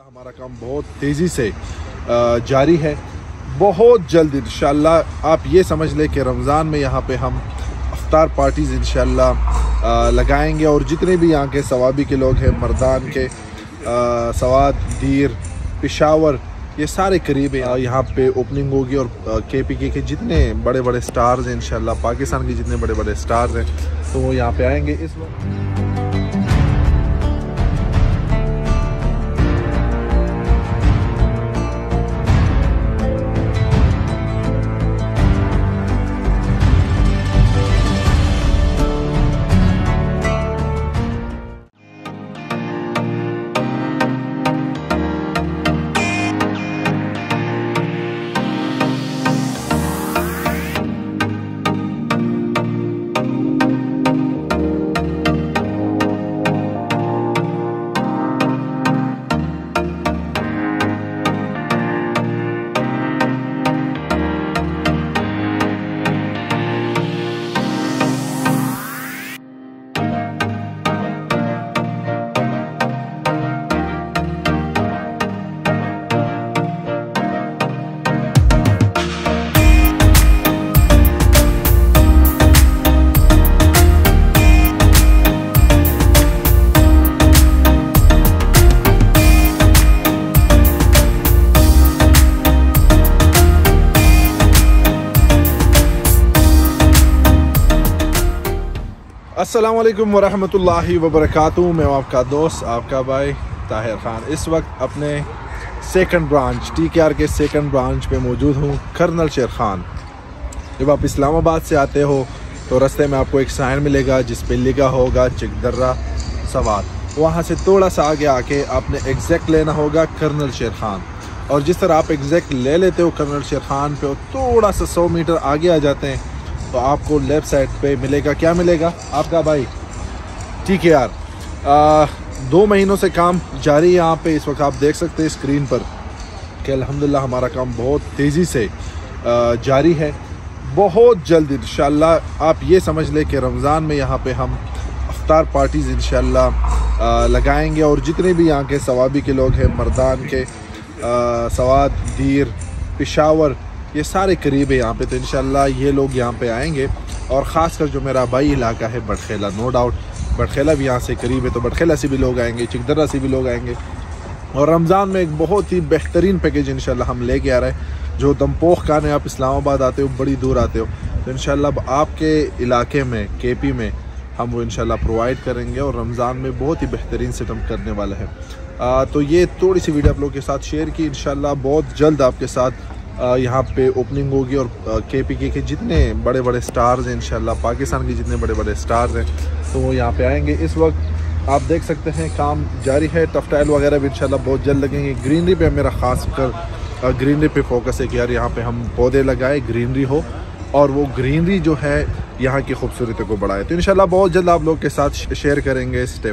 हमारा काम बहुत तेज़ी से जारी है। बहुत जल्द, इंशाल्लाह, आप ये समझ लें कि रमज़ान में यहाँ पे हम अफ्तार पार्टीज़, इंशाल्लाह लगाएँगे और जितने भी यहाँ के सवाबी के लोग हैं, मर्दान के सवाद, दीर, पिशावर, ये सारे करीब यहाँ पे ओपनिंग होगी और के पी के के जितने बड़े बड़े स्टार्स हैं, इंशाल्लाह, पाकिस्तान के जितने बड़े बड़े स्टार्स हैं तो वो यहाँ पे आएँगे। इस वक्त अस्सलाम वालेकुम वरहमतुल्लाहि वबरकातुहू मैं आपका दोस्त, आपका भाई ताहिर ख़ान। इस वक्त अपने second branch T K R के सेकंड ब्रांच पे मौजूद हूँ कर्नल शेर खान। जब आप इस्लामाबाद से आते हो तो रास्ते में आपको एक साइन मिलेगा, जिस पे लिखा होगा, चिकदर्रा सवाद। वहाँ से थोड़ा सा आगे आके आपने एग्जैक्ट लेना होगा कर्नल शेर खान। और जिस तरह आप एग्जैक्ट ले लेते हो कर्नल शेर खान पे थोड़ा सा सौ मीटर आगे आ जाते हैं। तो आपको लेफ़्ट साइड पे मिलेगा। क्या मिलेगा? आपका भाई। ठीक है यार। आ, दो महीनों से काम जारी है यहाँ पे। इस वक्त आप देख सकते हैं स्क्रीन पर कि अलहमदिल्ला हमारा काम बहुत तेज़ी से जारी है। बहुत जल्द इन आप ये समझ लें कि रमज़ान में यहाँ पे हम अफ्तार पार्टीज़ इंशाल्लाह लगाएँगे और जितने भी यहाँ के सवाबी के लोग हैं मर्दान के सवाद दीर पिशावर ये सारे करीब है यहाँ पे तो इंशाल्लाह ये लोग यहाँ पे आएँगे। और ख़ास कर जो मेरा भाई इलाका है बटखेला नो डाउट बटखेला भी यहाँ से करीब है तो बटखेला से भी लोग आएँगे चिकदर्रा से भी लोग आएँगे। और रमज़ान में एक बहुत ही बेहतरीन पैकेज इंशाल्लाह हम लेके आ रहे हैं। जो दमपोख खाने आप इस्लामाबाद आते हो बड़ी दूर आते हो। तो इंशाल्लाह आपके इलाके में के में हम वो इंशाल्लाह प्रोवाइड करेंगे और रमज़ान में बहुत ही बेहतरीन सिस्टम करने वाला है। आ, तो ये थोड़ी सी वीडियो आप लोगों के साथ शेयर की। इंशाल्लाह बहुत जल्द आपके साथ यहाँ पे ओपनिंग होगी और के पी के के जितने बड़े बड़े स्टार्स हैं, इंशाल्लाह पाकिस्तान के जितने बड़े बड़े स्टार्स हैं तो वो यहाँ पे आएँगे। इस वक्त आप देख सकते हैं काम जारी है टफटाइल वगैरह भी इंशाल्लाह बहुत जल्द लगेंगे। ग्रीनरी पे मेरा ख़ास कर ग्रीनरी पे फोकस है कि यार यहाँ पे हम पौधे लगाए ग्रीनरी हो और वो ग्रीनरी जो है यहाँ की खूबसूरती को बढ़ाए। तो इंशाल्लाह बहुत जल्द आप लोग के साथ शेयर करेंगे। स्टे